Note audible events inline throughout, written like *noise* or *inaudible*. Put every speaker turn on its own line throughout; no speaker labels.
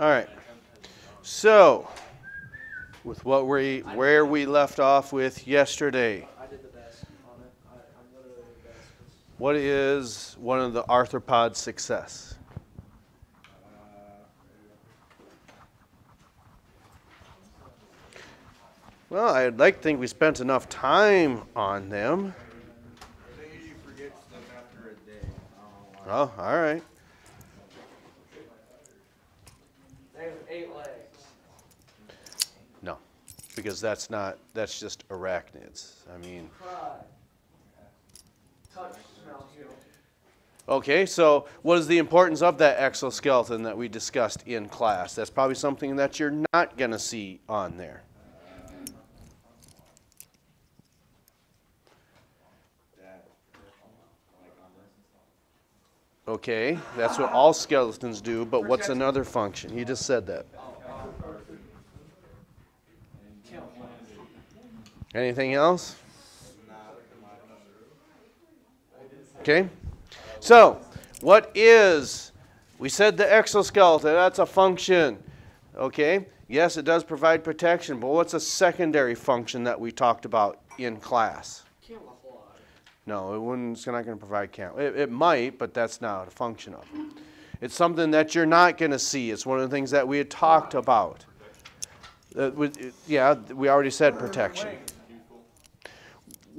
All right. So, with what we where we left off with yesterday,
I did the best on it. I, I'm literally the best.
what is one of the arthropod success? Well, I'd like to think we spent enough time on them.
They usually forget stuff after a day. I don't know why.
Oh, all right.
They have eight legs.
No, because that's not, that's just arachnids. I mean, okay, so what is the importance of that exoskeleton that we discussed in class? That's probably something that you're not going to see on there. Okay, that's what all skeletons do, but what's another function? You just said that. Anything else? Okay. So, what is, we said the exoskeleton, that's a function. Okay. Yes, it does provide protection, but what's a secondary function that we talked about in class? No, it wouldn't, it's not going to provide cam. It, it might, but that's not a function of it. It's something that you're not going to see. It's one of the things that we had talked about. Uh, yeah, we already said protection.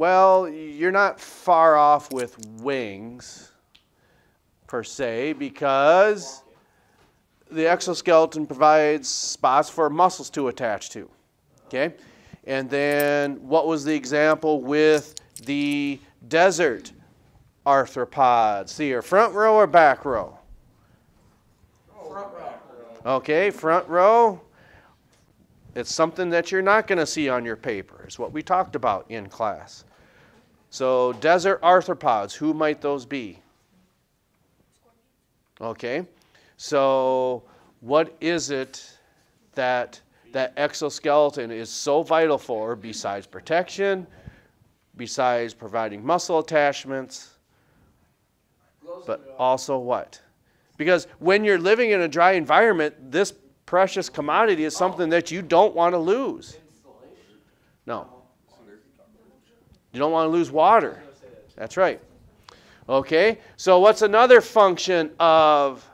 Well, you're not far off with wings, per se, because the exoskeleton provides spots for muscles to attach to. Okay? And then what was the example with the desert arthropods? See, your front row or back row?
Front row.
Okay, front row. It's something that you're not going to see on your paper. It's what we talked about in class. So, desert arthropods, who might those be? Okay, so what is it that that exoskeleton is so vital for besides protection, besides providing muscle attachments, but
in the dark.
also what? Because when you're living in a dry environment, this precious commodity is something that you don't want to lose. No. You don't want to lose water. That's right. Okay, so what's another function of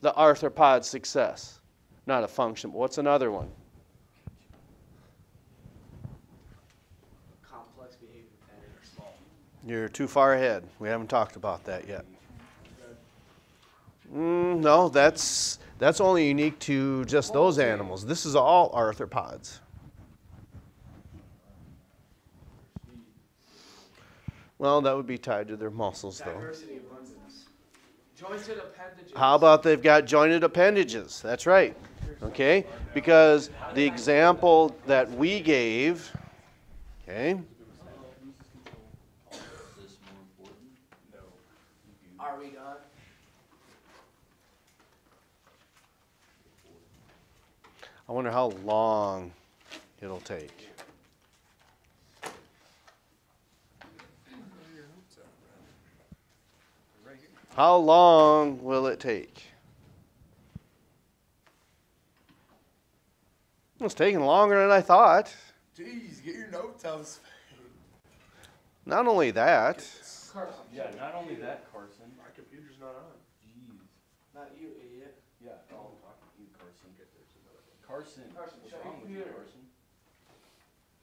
the arthropod success? Not a function, but what's another one?
Complex behavior pattern small.
You're too far ahead. We haven't talked about that yet. Mm, no, that's that's only unique to just those animals. This is all arthropods. Well, that would be tied to their muscles, though.
Diversity abundance. Jointed appendages.
How about they've got jointed appendages? That's right. Okay? Because the example that we gave, okay,
Are we done?
I wonder how long it'll take. How long will it take? It's taking longer than I thought.
Jeez, get your notes out.
Not only that,
Carson.
Yeah, not only that, Carson.
My computer's not on.
Jeez.
Not you, idiot.
Yeah, oh, I'm talking to you, Carson. Carson.
Carson,
what's
shut
wrong
your
with you. Carson?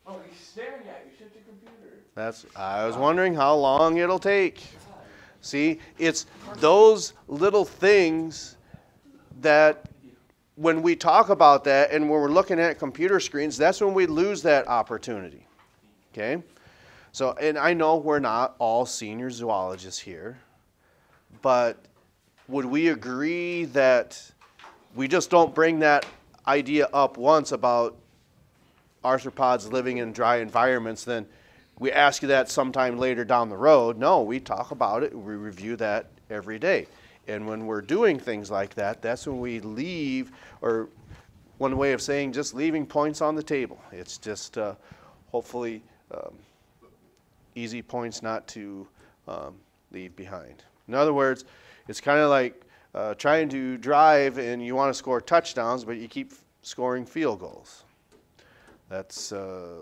Oh, he's staring at you. Shut your computer.
That's I was wondering how long it'll take. See, it's those little things that when we talk about that and when we're looking at computer screens, that's when we lose that opportunity. Okay? So, and I know we're not all senior zoologists here, but would we agree that we just don't bring that idea up once about arthropods living in dry environments, then we ask you that sometime later down the road. No, we talk about it, we review that every day. And when we're doing things like that, that's when we leave, or one way of saying just leaving points on the table. It's just uh, hopefully um, easy points not to um, leave behind. In other words, it's kind of like uh, trying to drive and you want to score touchdowns, but you keep scoring field goals. That's uh,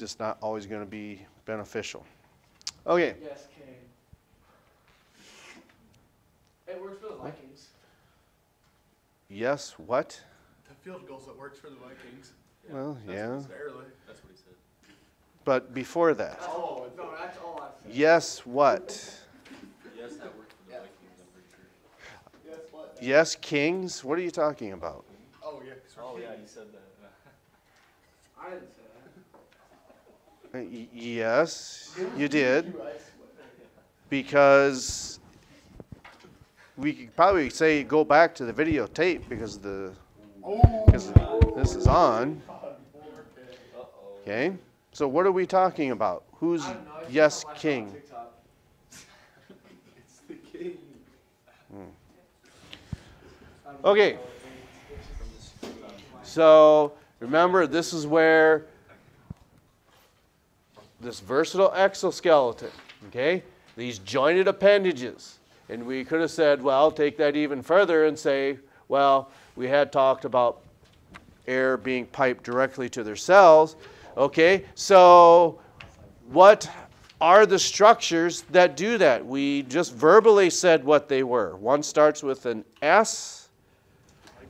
just not always going to be beneficial. Okay.
Yes, King. It works for the Vikings.
Yes. What?
The field goals that works for the Vikings.
Well, yeah.
Barely.
That's what he said.
But before that,
Oh, no, that's all I said.
yes. What?
Yes, that worked for the Vikings, I'm pretty sure.
Yes, what?
Yes, Kings. What are you talking about?
Oh, yeah. 'cause we're
Oh, yeah, you said that. *laughs*
I didn't say that.
Y- yes, you did. Because we could probably say go back to the videotape because the because this is on. Okay. So what are we talking about? Who's
I don't know. I just
yes king?
on TikTok.
It's the king.
I.
Okay. So remember, this is where this versatile exoskeleton, okay, these jointed appendages. And we could have said, well, take that even further and say, well, we had talked about air being piped directly to their cells. Okay, so what are the structures that do that? We just verbally said what they were. One starts with an S,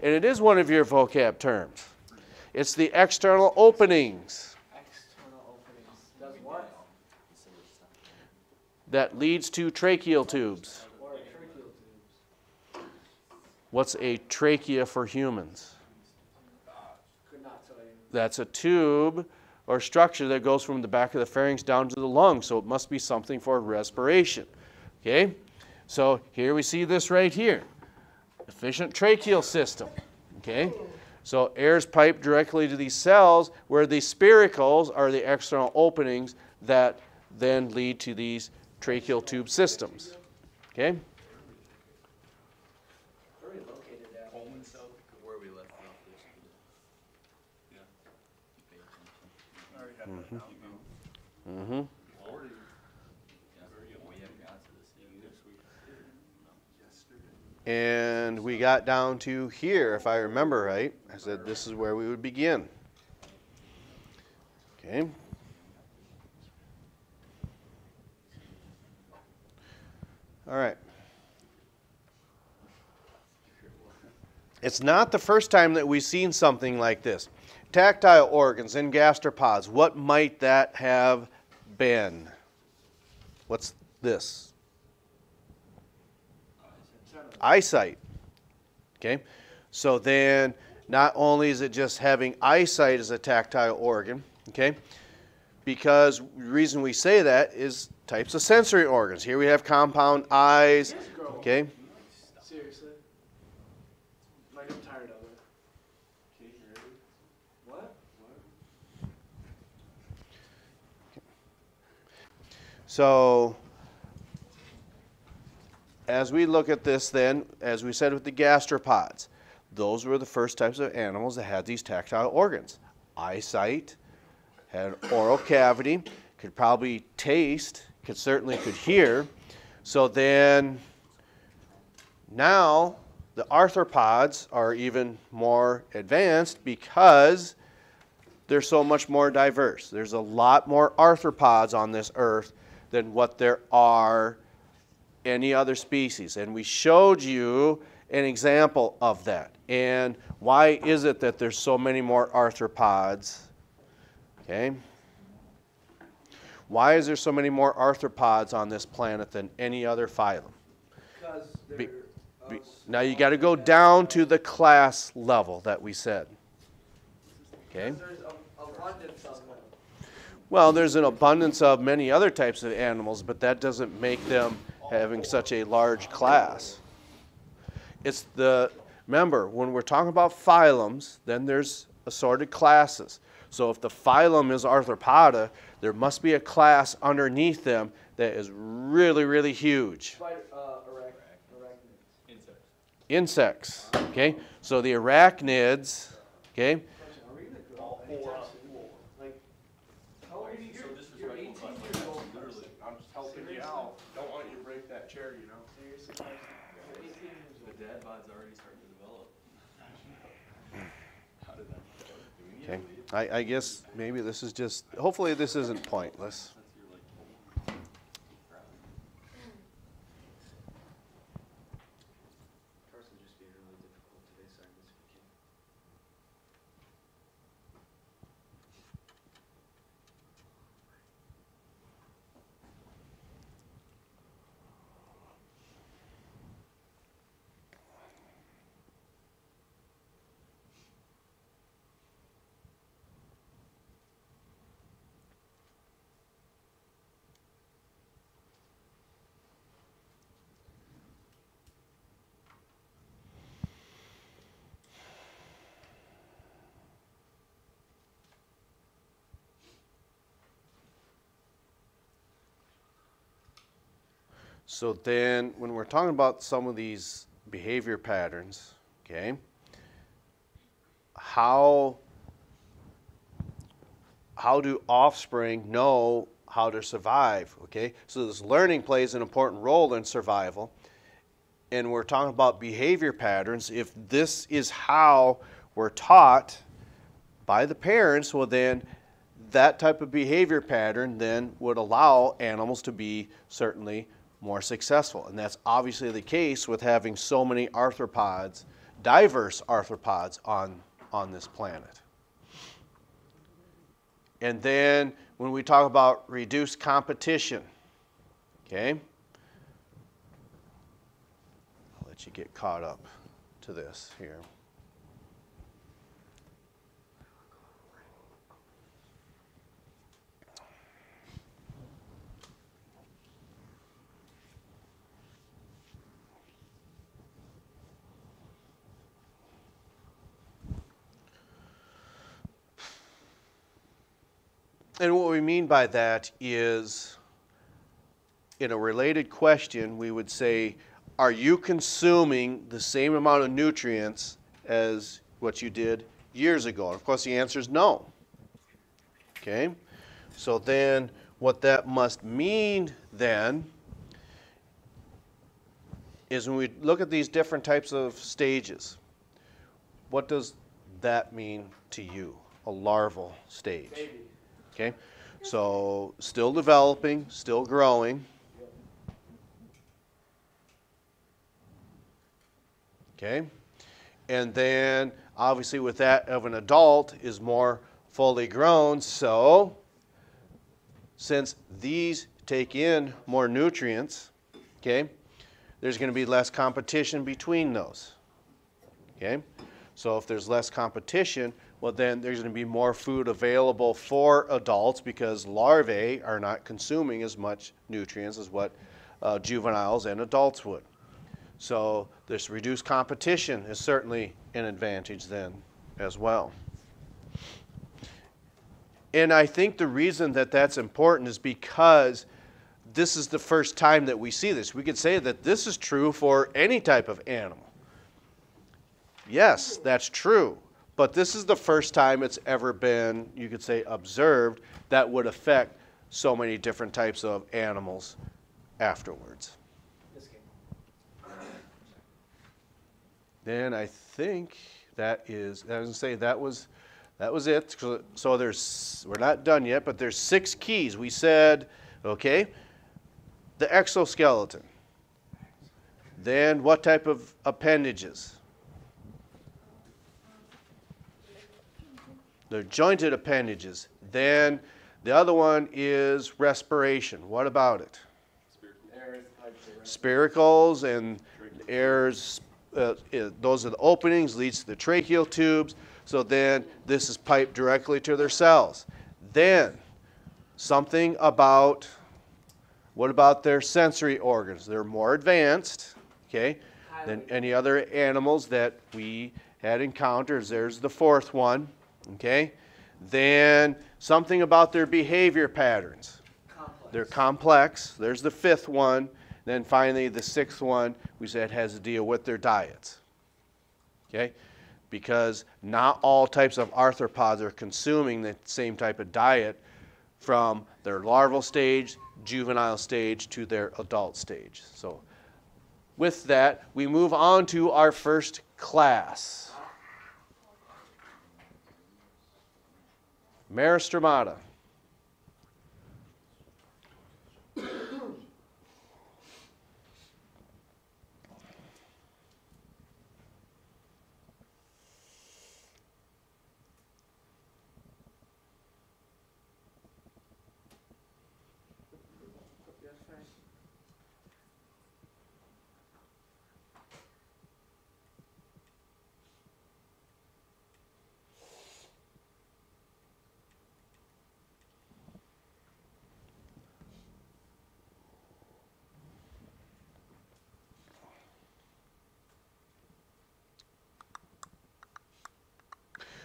and it is one of your vocab terms. It's the external openings
External openings. Does what?
That leads to tracheal tubes. What's a trachea for humans? That's a tube or structure that goes from the back of the pharynx down to the lung, so it must be something for respiration. Okay? So here we see this right here. Efficient tracheal system. Okay? So air is piped directly to these cells where the spiracles are the external openings that then lead to these tracheal tube systems. Okay? Mm-hmm. And we got down to here, if I remember right. I said this is where we would begin. Okay. All right. It's not the first time that we've seen something like this. Tactile organs in gastropods. What might that have been? What's this? eyesight. Okay? So then not only is it just having eyesight as a tactile organ, okay? Because the reason we say that is types of sensory organs. Here we have compound eyes, okay?
Seriously? Like, I'm tired of it. What?
So as we look at this then, as we said with the gastropods, those were the first types of animals that had these tactile organs. Eyesight, had an oral cavity, could probably taste, could certainly could hear. So then now the arthropods are even more advanced because they're so much more diverse. There's a lot more arthropods on this earth than what there are any other species. And we showed you an example of that. And why is it that there's so many more arthropods? Okay. Why is there so many more arthropods on this planet than any other phylum?
Because they're.
Be- Be- Now you got to go down to the class level that we said. Okay.
There's a- abundance of them.
Well, there's an abundance of many other types of animals, but that doesn't make them having such a large class. It's the, remember, when we're talking about phylums, then there's assorted classes. So if the phylum is Arthropoda, there must be a class underneath them that is really, really huge.
Uh, arach.
Insects.
Insects, okay? So the arachnids, okay?
Are we gonna go anytime soon? Like, how old are you?
So
You're-
disrespectful
You're eighteen
about
years
that,
old.
literally.
I'm just helping you out. Don't want you to break that chair, you know?
Seriously, Carson? You're eight-
Okay, I, I guess maybe this is just, hopefully this isn't pointless. So then, when we're talking about some of these behavior patterns, okay, how how do offspring know how to survive? Okay, so this learning plays an important role in survival, and we're talking about behavior patterns. If this is how we're taught by the parents, well then that type of behavior pattern then would allow animals to be certainly more successful. And that's obviously the case with having so many arthropods, diverse arthropods on, on this planet. And then when we talk about reduced competition, okay? I'll let you get caught up to this here. And what we mean by that is, in a related question, we would say, Are you consuming the same amount of nutrients as what you did years ago? And of course, the answer is no. Okay? So then, what that must mean then is when we look at these different types of stages, what does that mean to you? A larval stage.
Baby.
Okay, so still developing, still growing. Okay, and then obviously with that of an adult is more fully grown. So since these take in more nutrients, okay, there's going to be less competition between those. Okay, so if there's less competition, well, then there's going to be more food available for adults because larvae are not consuming as much nutrients as what uh, juveniles and adults would. So this reduced competition is certainly an advantage then as well. And I think the reason that that's important is because this is the first time that we see this. We could say that this is true for any type of animal. Yes, that's true. But this is the first time it's ever been, you could say, observed that would affect so many different types of animals afterwards. Then I think that is, I was gonna say that was, that was it. So- So there's, we're not done yet, but there's six keys. We said, okay, the exoskeleton. Then what type of appendages? They're jointed appendages. Then the other one is respiration. What about it?
There's like the
spiracles and airs, uh, those are the openings, leads to the tracheal tubes. So then this is piped directly to their cells. Then something about what about their sensory organs? They're more advanced, okay, than any other animals that we had encountered. There's the fourth one, okay. Then something about their behavior patterns.
complex.
They're complex. There's the fifth one. Then finally, the sixth one we said has to deal with their diets. Okay? Because not all types of arthropods are consuming the same type of diet from their larval stage, juvenile stage, to their adult stage. So, with that, we move on to our first class. Merostomata.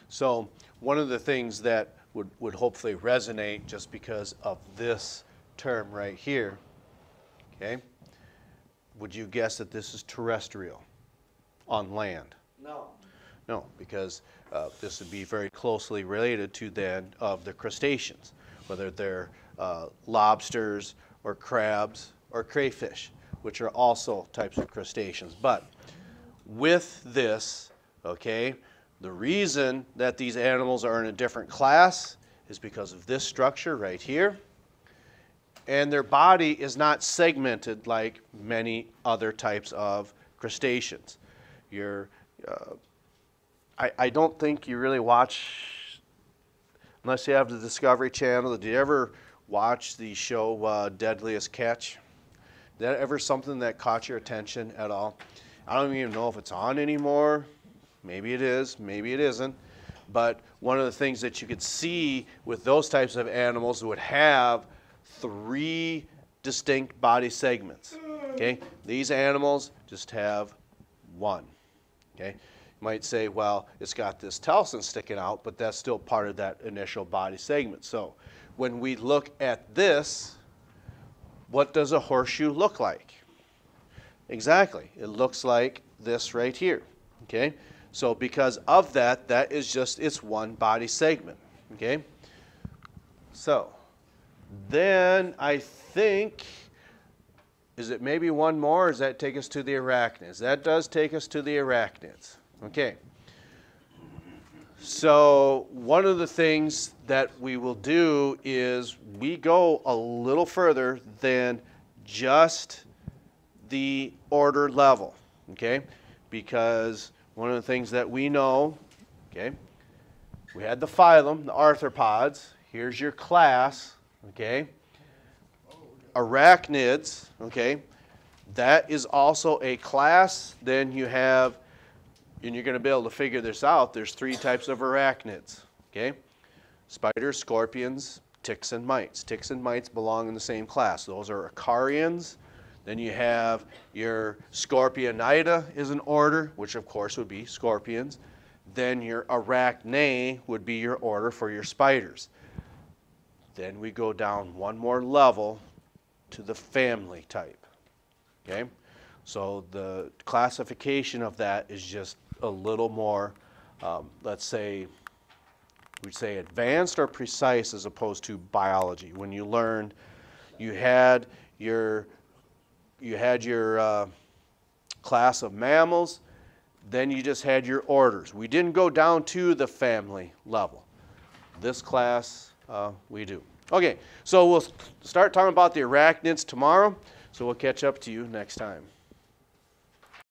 So one of the things that would, would hopefully resonate just because of this term right here, okay? Would you guess that this is terrestrial on land?
No.
No, because uh, this would be very closely related to then of the crustaceans, whether they're uh, lobsters or crabs or crayfish, which are also types of crustaceans. But with this, okay, the reason that these animals are in a different class is because of this structure right here. And their body is not segmented like many other types of crustaceans. Your uh, I, I don't think you really watch, unless you have the Discovery Channel. Did you ever watch the show uh, Deadliest Catch? That ever something that caught your attention at all? I don't even know if it's on anymore. Maybe it is, maybe it isn't. But one of the things that you could see with those types of animals would have three distinct body segments. Okay? These animals just have one. Okay? You might say, well, it's got this telson sticking out, but that's still part of that initial body segment. So when we look at this, what does a horseshoe look like? Exactly. It looks like this right here. Okay? So because of that, that is just its one body segment. Okay? So then I think is it maybe one more, or does that take us to the arachnids? That does take us to the arachnids. Okay. So one of the things that we will do is we go a little further than just the order level, okay? Because one of the things that we know, okay, we had the phylum, the arthropods. Here's your class, okay? Arachnids, okay? That is also a class. Then you have and you're going to be able to figure this out, there's three types of arachnids, okay? Spiders, scorpions, ticks, and mites. Ticks and mites belong in the same class. Those are acarians. Then you have your Scorpionida is an order, which of course would be scorpions. Then your Arachnae would be your order for your spiders. Then we go down one more level to the family type. Okay? So the classification of that is just a little more, um, let's say, we'd say advanced or precise as opposed to biology. When you learned, you had your you had your uh, class of mammals, then you just had your orders. We didn't go down to the family level. This class, uh, we do. Okay, so we'll start talking about the arachnids tomorrow. So we'll catch up to you next time.